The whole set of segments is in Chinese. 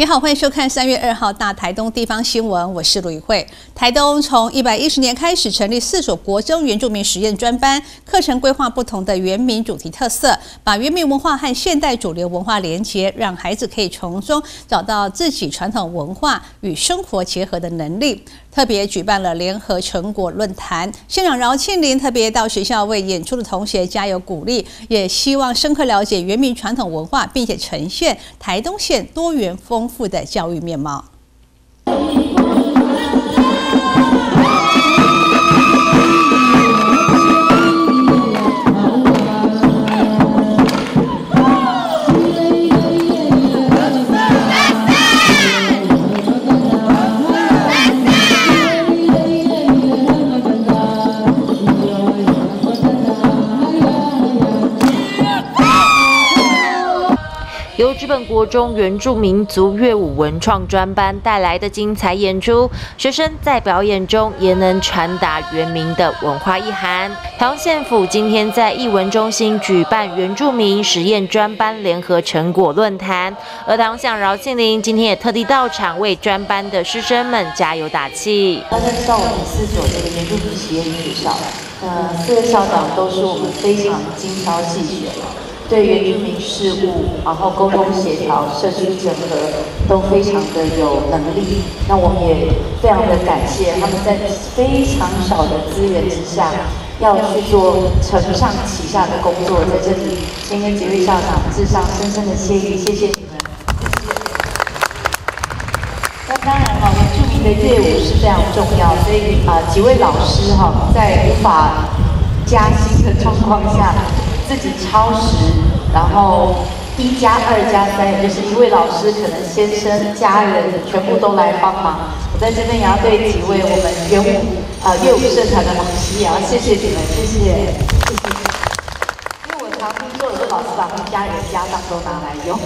你好，欢迎收看三月二号大台东地方新闻，我是卢宇慧。台东从一百一十年开始成立四所国中原住民实验专班，课程规划不同的原民主题特色，把原民文化和现代主流文化连结，让孩子可以从中找到自己传统文化与生活结合的能力。特别举办了联合成果论坛，县长饶庆林特别到学校为演出的同学加油鼓励，也希望深刻了解原民传统文化，并且呈现台东县多元丰富的教育面貌。由日本国中原住民族乐舞文创专班带来的精彩演出，学生在表演中也能传达原民的文化意涵。台东县府今天在艺文中心举办原住民实验专班联合成果论坛，而台东县饶庆林今天也特地到场为专班的师生们加油打气。大家知道我们四所这个原住民实验学校，呃，四个校长都是我们非常精挑细选。对原住民事务，然后沟通协调、社区整合都非常的有能力。那我们也非常的感谢他们在非常少的资源之下，要去做承上启下的工作。在这里，先跟几位校长致上深深的谢意，谢谢你们。那当然哈，原住民的乐舞是非常重要，所以啊，几位老师哈，在无法加薪的状况下。自己超时，然后一加二加三，也就是一位老师可能先生、家人全部都来帮忙。我在这边也要对几位我们元武啊乐舞社团的老师也要谢谢你们，谢谢，谢谢。因为我常听说有的老师把他们家人家当都拿来用。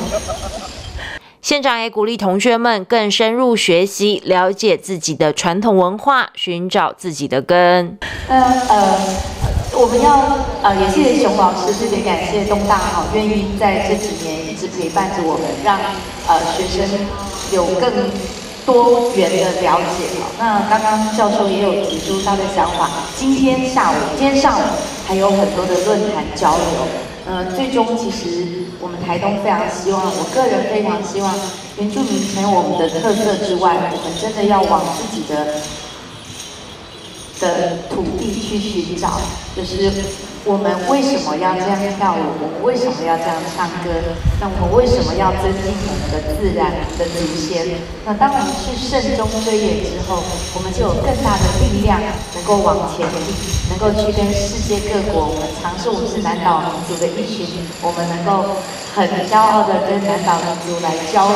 县长也鼓励同学们更深入学习，了解自己的传统文化，寻找自己的根。呃呃。我们要呃，也谢谢熊老师，特别感谢东大好，愿意在这几年一直陪伴着我们，让呃学生有更多元的了解。好，那刚刚教授也有提出他的想法，今天下午、今天上午还有很多的论坛交流。呃，最终其实我们台东非常希望，我个人非常希望原住民成为我们的特色之外，我们真的要往自己的。的土地去寻找，就是我们为什么要这样跳舞？我们为什么要这样唱歌？那我们为什么要尊敬我们的自然的祖先？那当我们去慎终追远之后，我们就有更大的力量，能够往前，能够去跟世界各国，我们尝试我们是南岛民族的一群，我们能够。很骄傲的跟南岛民族来交流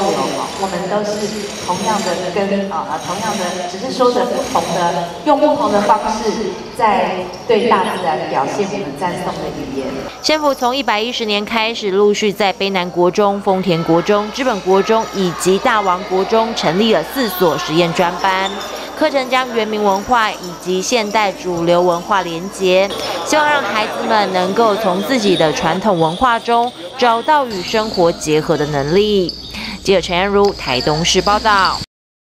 我们都是同样的跟啊同样的，只是说着不同的，用不同的方式在对大自然表现我们赞颂的语言。县府从一百一十年开始，陆续在卑南国中、丰田国中、知本国中以及大王国中成立了四所实验专班。课程将原民文化以及现代主流文化连结，希望让孩子们能够从自己的传统文化中找到与生活结合的能力。记者陈安如台东市报道。